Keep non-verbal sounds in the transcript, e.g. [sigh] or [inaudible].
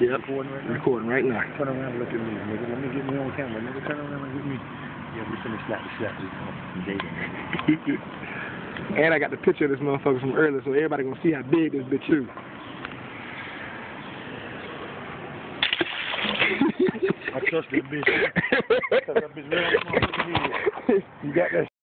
Yep. Recording right now? Recording right now. Turn around and look at me, nigga. Let me get me on camera, nigga. Turn around and look at me. Yeah, we finna slap the slap this motherfucking and I got the picture of this motherfucker from earlier, so everybody gonna see how big this bitch is. I trust that bitch. I trust that bitch [laughs] You got that